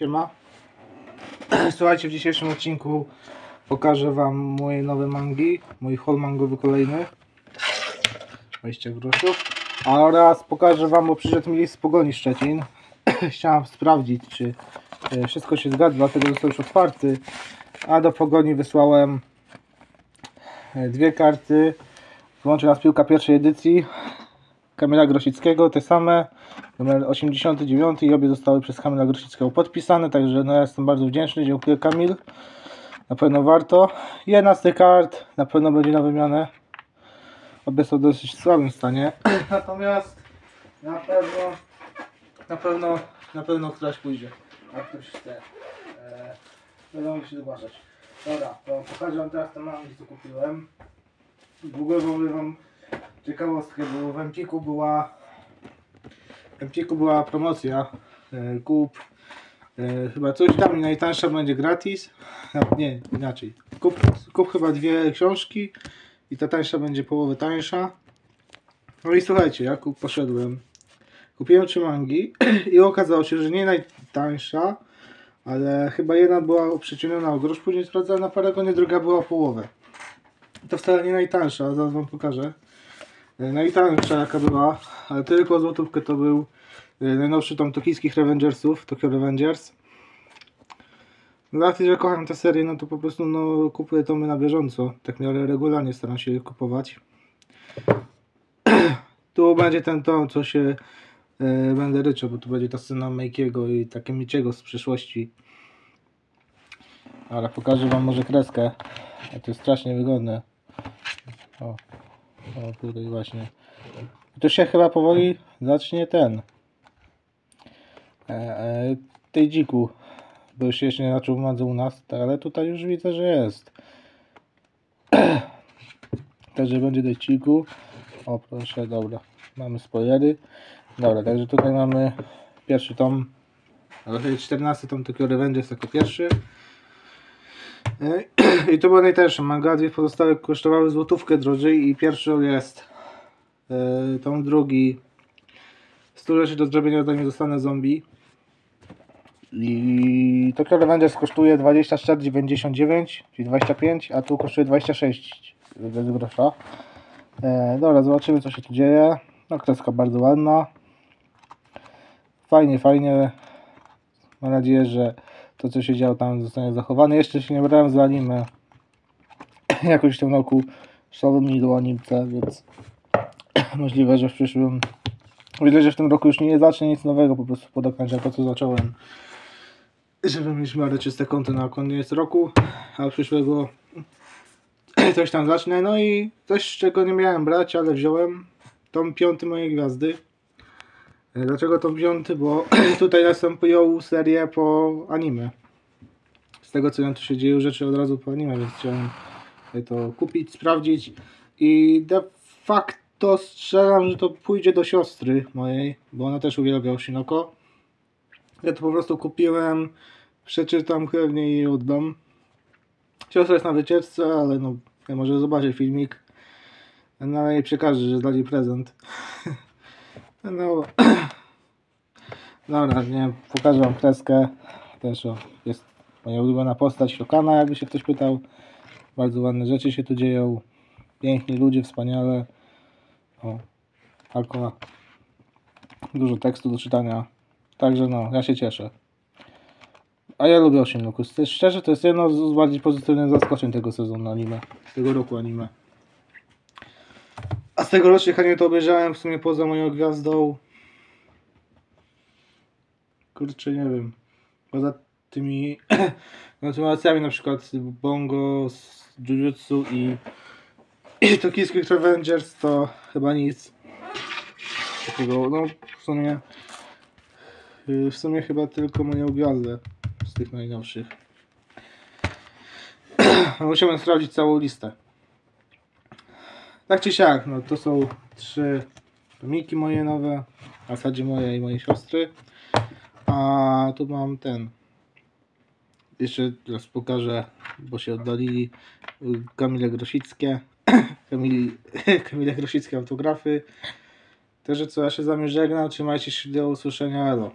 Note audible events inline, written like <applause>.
Siema. <clears throat> Słuchajcie, w dzisiejszym odcinku pokażę Wam moje nowe mangi, mój haul mangowy kolejny. 20 groszów. Oraz pokażę Wam, bo przyszedł mi list z Pogoni Szczecin. <clears throat> Chciałem sprawdzić, czy e, wszystko się zgadza, dlatego został już otwarty. A do Pogoni wysłałem e, dwie karty. Wyłączy nas piłka pierwszej edycji. Kamila Grosickiego, te same, numer 89 i obie zostały przez Kamila Grosickiego podpisane, także no ja jestem bardzo wdzięczny, dziękuję Kamil, na pewno warto. Jedna z tych kart. Na pewno będzie na wymianę, obie są w dosyć słabym stanie, <clears throat> natomiast na pewno, na pewno, na pewno któraś pójdzie, a ktoś chce, eee, będą się zobaczyć. Dobra, to pokażę Wam teraz te mangi, co kupiłem. W ogóle powiem Wam ciekawostkę, bo w Empiku była w Empiku była promocja e, kup e, chyba coś tam i najtańsza będzie gratis. Nie, inaczej. Kup, kup chyba dwie książki i ta tańsza będzie połowę tańsza. No i słuchajcie, ja kup, poszedłem. Kupiłem trzy mangi <clears throat> i okazało się, że nie najtańsza ale chyba jedna była przeciągniona o grosz, później sprawdzałem na Paragonie, druga była o połowę. To wcale nie najtańsza, zaraz wam pokażę Najtańsza jaka była, ale tylko złotówkę to był e, najnowszy tom tokijskich Revengersów, Tokyo Revengers. Dla tych, że kocham tę serię, no to po prostu no, kupuję tomy na bieżąco. Tak miarę regularnie staram się je kupować. <clears throat> tu będzie ten tom, co się e, będę ryczał, bo tu będzie ta scena Make'ego i takie Miciego z przyszłości. Ale pokażę wam może kreskę. To jest strasznie wygodne. O. O, tutaj właśnie. Tu się chyba powoli zacznie ten. E, e, tej dziku. Bo już jeszcze nie zaczął madze u nas, ale tutaj już widzę, że jest. <clears throat> Także będzie do dziku. O proszę, dobra. Mamy spoilery. Dobra, także tutaj mamy pierwszy tom. Ale tutaj 14 tom tylko Revengers jako pierwszy. I to było najtańsze. Manga dwie pozostałe kosztowały złotówkę drożej i pierwszy jest yy, tom drugi 100 rzeczy do zrobienia zanim zostanę zombie. I Tokyo Revengers kosztuje 24,99 czyli 25, a tu kosztuje 26 bez grosza. E, dobra, zobaczymy co się tu dzieje. No kreska bardzo ładna. Fajnie, fajnie. Mam nadzieję, że to co się działo tam zostanie zachowane. Jeszcze się nie brałem za anime <clears throat> jakoś w tym roku szalony mi do animce, więc <clears throat> możliwe, że w przyszłym myślę, że w tym roku już nie zacznie nic nowego, po prostu podokończę to co zacząłem żeby mieć miarę czyste konto na koniec roku, a przyszłego <clears throat> coś tam zacznę. No i coś, czego nie miałem brać, ale wziąłem tą piąty mojej gwiazdy. Dlaczego to piąty? Bo <clears throat> tutaj następują serie po anime. Z tego co ja tu się dzieje rzeczy od razu po anime, więc chciałem to kupić, sprawdzić i de facto strzelam, że to pójdzie do siostry mojej, bo ona też uwielbia Oshinoko. Ja to po prostu kupiłem, przeczytam chętnie i oddam. Siostra jest na wycieczce, ale no, może zobaczę filmik. No i przekażę, że dali prezent. <laughs> No, <clears throat> dobra, nie pokażę wam kreskę. Też o, jest moja ulubiona postać Lokana, jakby się ktoś pytał. Bardzo ładne rzeczy się tu dzieją. Piękni ludzie, wspaniale. O. Dużo tekstu do czytania. Także no, ja się cieszę. A ja lubię Oshinloku. Szczerze, to jest jedno z bardziej pozytywnych zaskoczeń tego sezonu anime. Tego roku anime. Z tegorocznych anime to obejrzałem w sumie poza moją gwiazdą. Kurczę, nie wiem. Poza tymi <clears throat> kontynuacjami, na przykład Bongo, Jujutsu i, <clears throat> i Tokijskich to chyba nic takiego. No, w sumie w sumie chyba tylko moją gwiazdę z tych najnowszych. <clears throat> Musimy sprawdzić całą listę. Tak czy siak, no to są trzy tomiki moje nowe, w zasadzie moje i mojej siostry. A tu mam ten. Jeszcze raz pokażę, bo się oddalili Kamile Grosickie. <coughs> Kamili, <coughs> Kamile Grosickie autografy. Także co, ja się z wami żegnam. Trzymajcie się do usłyszenia. Elo.